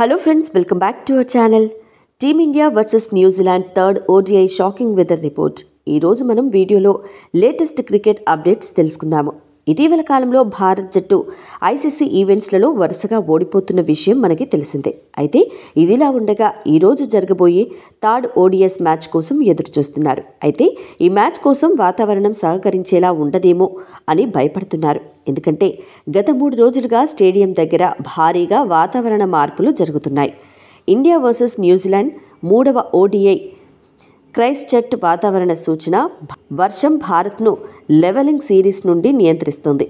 Hello friends welcome back to our channel Team India versus New Zealand third ODI shocking weather report ఈరోజు మనం వీడియోలో latest cricket updates తెలుసుకుందాము. ఇటీవల కాలంలో భారత్ జట్టు ఐసీసీ ఈవెంట్స్లలో వరుసగా ఓడిపోతున్న విషయం మనకి తెలిసిందే. అయితే ఇదిలా ఉండగా ఈరోజు జరగబోయే థర్డ్ ఓడిఎస్ మ్యాచ్ కోసం ఎదురుచూస్తున్నారు. అయితే ఈ మ్యాచ్ కోసం వాతావరణం సహకరించేలా ఉండదేమో అని భయపడుతున్నారు. ఎందుకంటే గత మూడు రోజులుగా స్టేడియం దగ్గర భారీగా వాతావరణ మార్పులు జరుగుతున్నాయి. ఇండియా వర్సెస్ న్యూజిలాండ్ మూడవ ఓడిఐ క్రైస్ట్ చర్చ్ వాతావరణ సూచన వర్షం భారత్ను లెవెలింగ్ సిరీస్ నుండి నియంత్రిస్తుంది.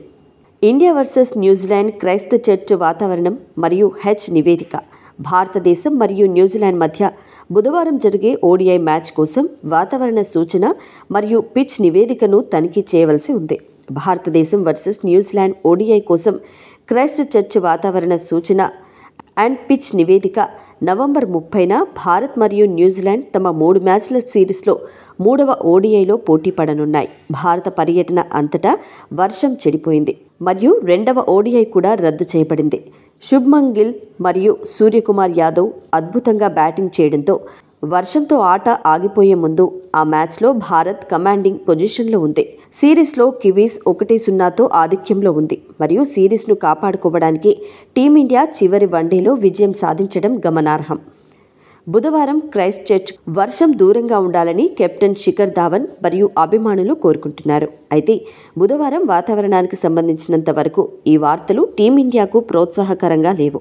India versus New Zealand Christchurch వాతావరణం మరియు హెచ్ నివేదిక. భారతదేశం మరియు న్యూజిలాండ్ మధ్య బుధవారం జరిగే ఓడిఐ మ్యాచ్ కోసం వాతావరణ సూచన మరియు పిచ్ నివేదికను తనిఖీ చేయవలసి ఉంది. భారతదేశం వర్సెస్ న్యూజిలాండ్ ఓడిఐ కోసం క్రైస్ట్ చర్చ్ వాతావరణ సూచన అండ్ పిచ్ నివేదిక. నవంబర్ ముప్పైన భారత్ మరియు న్యూజిలాండ్ తమ మూడు మ్యాచ్ల సిరీస్లో మూడవ ఓడిఐలో పోటీ పడనున్నాయి. భారత పర్యటన అంతటా వర్షం చెడిపోయింది. మరియు రెండవ ఓడిఐ కూడా రద్దు చేయబడింది. శుభ్మన్ గిల్ మరియు సూర్యకుమార్ యాదవ్ అద్భుతంగా బ్యాటింగ్ చేయడంతో వర్షంతో ఆట ఆగిపోయే ముందు ఆ మ్యాచ్లో భారత్ కమాండింగ్ పొజిషన్లో ఉంది. సిరీస్లో కివీస్ ఒకటి సున్నాతో ఆధిక్యంలో ఉంది. మరియు సిరీస్ను కాపాడుకోవడానికి టీమిండియా చివరి వన్డేలో విజయం సాధించడం గమనార్హం. బుధవారం క్రైస్ట్ చర్చ్ వర్షం దూరంగా ఉండాలని కెప్టెన్ శిఖర్ ధావన్ మరియు అభిమానులు కోరుకుంటున్నారు. అయితే బుధవారం వాతావరణానికి సంబంధించినంత వరకు ఈ వార్తలు టీమిండియాకు ప్రోత్సాహకరంగా లేవు.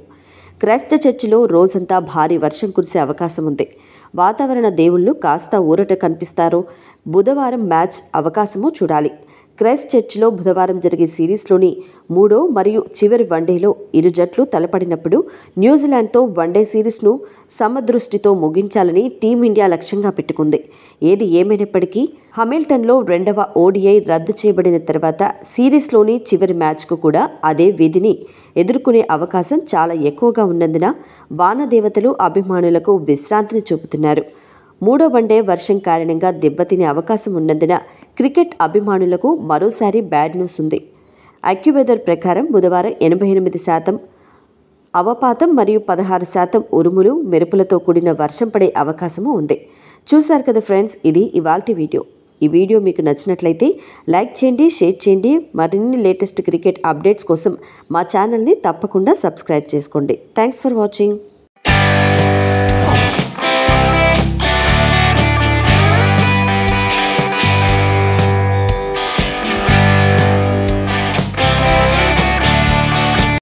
క్రైస్త చర్చిలో రోజంతా భారీ వర్షం కురిసే అవకాశం ఉంది. వాతావరణ దేవుళ్ళు కాస్త ఊరట కనిపిస్తారో. బుధవారం మ్యాచ్ అవకాశము చూడాలి. క్రైస్ట్ చర్చ్లో బుధవారం జరిగే సిరీస్లోని మూడో మరియు చివరి వన్డేలో ఇరు జట్లు తలపడినప్పుడు న్యూజిలాండ్తో వన్డే సిరీస్ను సమదృష్టితో ముగించాలని టీమిండియా లక్ష్యంగా పెట్టుకుంది. ఏది ఏమైనప్పటికీ హమిల్టన్లో రెండవ ఓడిఐ రద్దు చేయబడిన తర్వాత సిరీస్లోని చివరి మ్యాచ్కు కూడా అదే విధిని ఎదుర్కొనే అవకాశం చాలా ఎక్కువగా ఉన్నందున వానదేవతలు అభిమానులకు విశ్రాంతిని చూపుతున్నారు. మూడో వన్డే వర్షం కారణంగా దెబ్బతినే అవకాశం ఉన్నందున క్రికెట్ అభిమానులకు మరోసారి బ్యాడ్ న్యూస్ ఉంది. అక్యువెదర్ ప్రకారం బుధవారం ఎనభై ఎనిమిది శాతం అవపాతం మరియు పదహారు శాతం ఉరుములు మెరుపులతో కూడిన వర్షం పడే అవకాశము ఉంది. చూశారు కదా ఫ్రెండ్స్ ఇది ఇవాల్టి వీడియో. ఈ వీడియో మీకు నచ్చినట్లయితే లైక్ చేయండి షేర్ చేయండి. మరిన్ని లేటెస్ట్ క్రికెట్ అప్డేట్స్ కోసం మా ఛానల్ని తప్పకుండా సబ్స్క్రైబ్ చేసుకోండి. Thanks for watching.